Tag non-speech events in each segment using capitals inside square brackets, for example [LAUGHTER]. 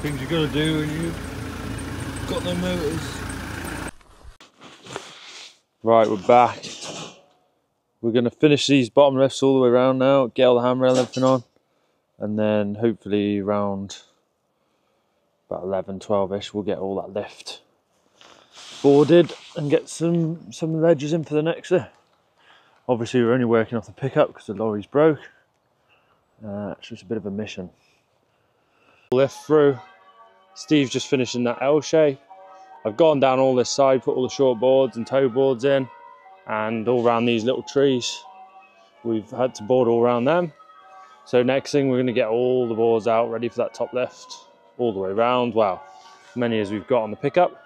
things you gotta do when you've got no motors. Right, we're back. We're gonna finish these bottom lifts all the way around now, get all the handrail and everything on, and then hopefully around about 11, 12 ish, we'll get all that lift boarded and get some some ledges in for the next. Obviously, we're only working off the pickup because the lorry's broke. Uh, it's just a bit of a mission. Lift through. Steve's just finishing that L shape. I've gone down all this side, put all the short boards and toe boards in, and all around these little trees. We've had to board all around them. So next thing, we're going to get all the boards out, ready for that top lift, all the way around. Well, many as we've got on the pickup.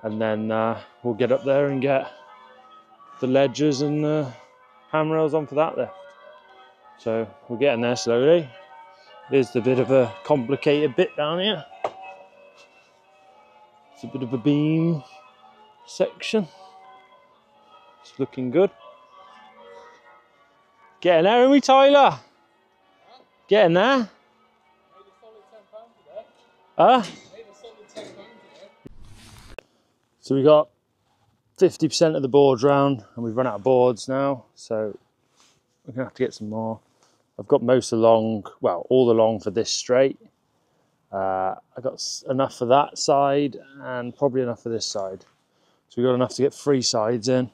And then uh, we'll get up there and get the ledges and the handrails on for that lift. So we're getting there slowly. There's the bit of a complicated bit down here. It's a bit of a beam section. It's looking good. Getting there, are we, Tyler? Getting there? Huh? So we got 50% of the boards round and we've run out of boards now. So we're gonna have to get some more. I've got most along, well, all along for this straight. Uh, I got enough for that side and probably enough for this side. So we've got enough to get three sides in.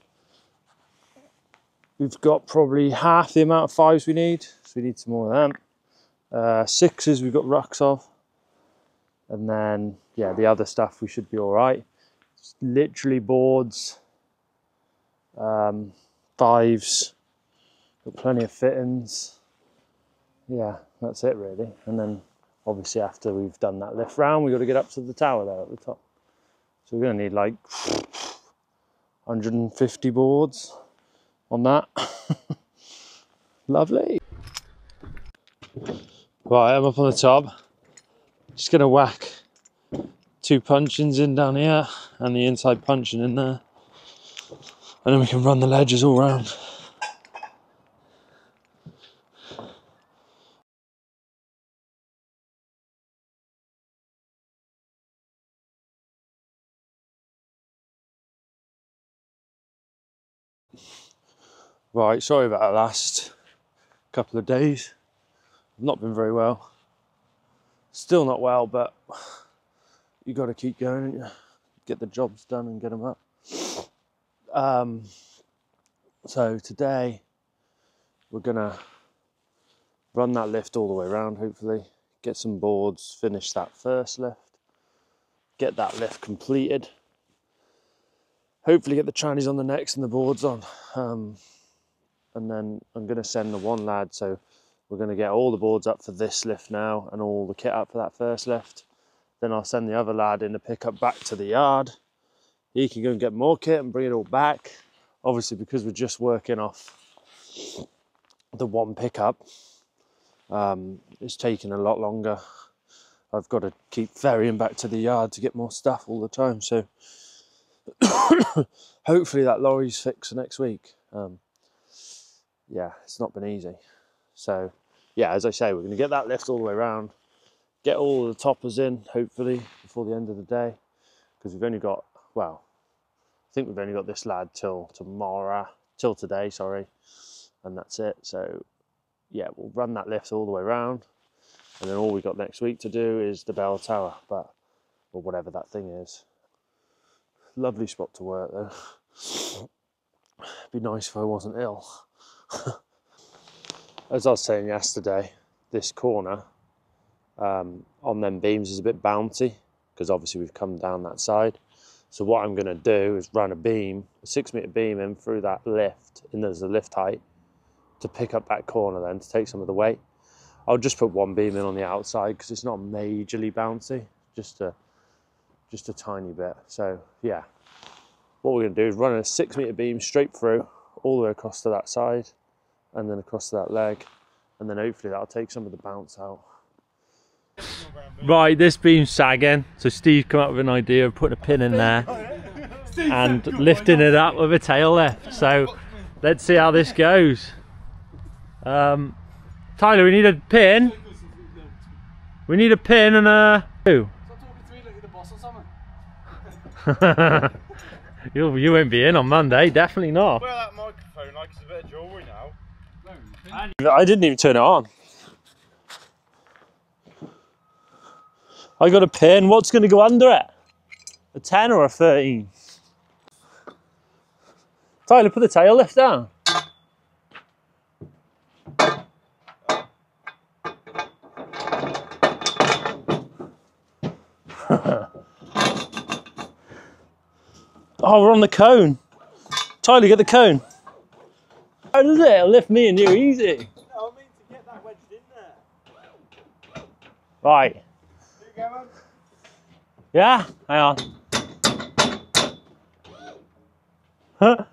We've got probably half the amount of fives we need, so we need some more of them. Uh, sixes we've got rucks of. And then, yeah, the other stuff we should be all right. It's literally boards, um, fives, got plenty of fittings. Yeah, that's it really. And then obviously after we've done that lift round, we've got to get up to the tower there at the top. So we're to need like [SNIFFS] 150 boards on that. [LAUGHS] Lovely. Right, I'm up on the top. Just going to whack two puncheons in down here and the inside puncheon in there. And then we can run the ledges all round. Right, sorry about the last couple of days. I've not been very well. Still not well, but you got to keep going get the jobs done and get them up. Um, so today we're gonna run that lift all the way around. Hopefully, get some boards, finish that first lift, get that lift completed. Hopefully, get the trannies on the next and the boards on. Um, and then I'm going to send the one lad. So we're going to get all the boards up for this lift now and all the kit up for that first lift. Then I'll send the other lad in to pick up back to the yard. He can go and get more kit and bring it all back. Obviously, because we're just working off the one pickup, um, it's taking a lot longer. I've got to keep ferrying back to the yard to get more stuff all the time. So [COUGHS] hopefully that lorry's fixed next week. Um, yeah, it's not been easy. So, yeah, as I say, we're going to get that lift all the way around, get all the toppers in, hopefully, before the end of the day, because we've only got, well, I think we've only got this lad till tomorrow, till today, sorry, and that's it. So, yeah, we'll run that lift all the way around, and then all we got next week to do is the bell tower, but, or whatever that thing is. Lovely spot to work, though. Be nice if I wasn't ill. [LAUGHS] As I was saying yesterday, this corner um, on them beams is a bit bouncy because obviously we've come down that side. So what I'm going to do is run a beam, a six meter beam in through that lift, and there's a lift height to pick up that corner then to take some of the weight. I'll just put one beam in on the outside because it's not majorly bouncy, just a just a tiny bit. So yeah, what we're going to do is run a six meter beam straight through all the way across to that side and then across to that leg and then hopefully that'll take some of the bounce out. Right, this beam's sagging, so Steve come up with an idea of putting a pin in there and lifting it up with a tail lift. So let's see how this goes. Um, Tyler, we need a pin. We need a pin and a Who? So talking to me like you're the boss or something. [LAUGHS] you you won't be in on Monday, definitely not. Wear that microphone like it's a bit of jewellery now. I didn't even turn it on. I got a pin. What's going to go under it? A 10 or a 13? Tyler, put the tail lift down. [LAUGHS] oh, we're on the cone. Tyler, get the cone. How does it? It'll lift me and you easy. No, I mean to get that wedged in there. Right. Here you go, man. Yeah? Hang on. Huh?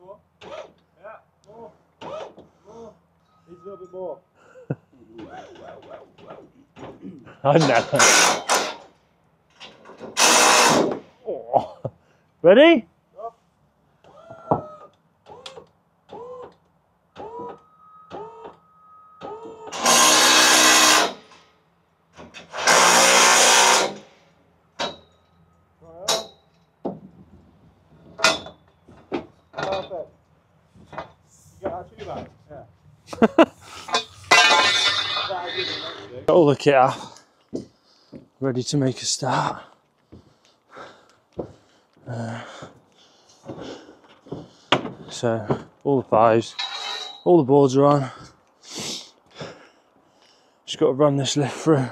More. Yeah, more. More. Needs a little bit more. [LAUGHS] I never. Oh. [LAUGHS] Ready? Perfect. You got that too, bag? Yeah. That I didn't actually. Got all the kit. Ready to make a start. Uh, so, all the fives, all the boards are on. Just got to run this lift through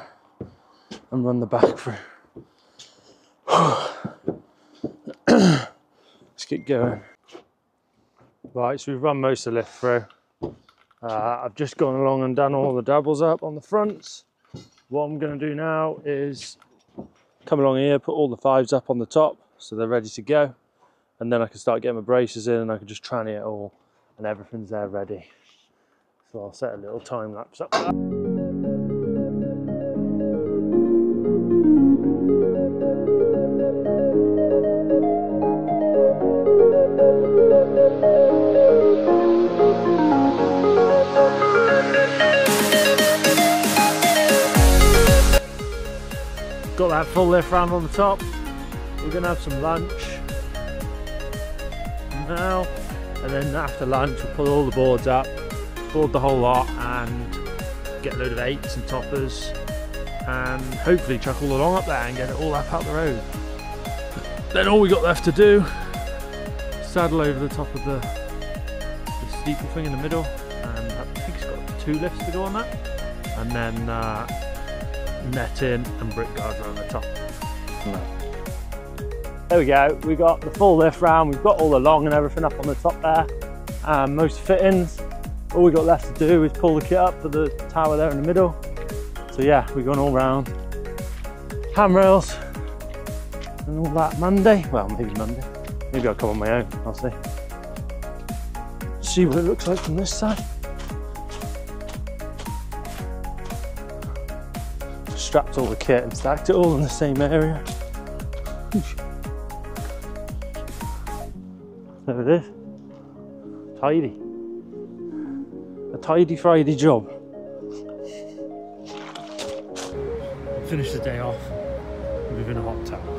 and run the back through. [SIGHS] Let's get going. Right, so we've run most of the lift through. Uh, I've just gone along and done all the doubles up on the fronts. What I'm going to do now is come along here, put all the fives up on the top so they're ready to go. And then I can start getting my braces in and I can just tranny it all and everything's there ready. So I'll set a little time lapse up. Got that full lift round on the top. We're gonna have some lunch now, and then after lunch we'll pull all the boards up, board the whole lot, and get a load of eights and toppers, and hopefully chuck all the long up there and get it all up out the road. Then all we got left to do, saddle over the top of the, the steeple thing in the middle, and I think it's got two lifts to go on that, and then. Uh, net in and brick guard around the top. There we go, we've got the full lift round, we've got all the long and everything up on the top there. Um, most fittings, all we've got left to do is pull the kit up for the tower there in the middle. So yeah, we're going all round. Handrails and all that Monday. Well, maybe Monday. Maybe I'll come on my own, I'll see. See what it looks like from this side. Strapped all the kit and stacked it all in the same area. There it is. Tidy. A tidy Friday job. Finish the day off within a hot towel.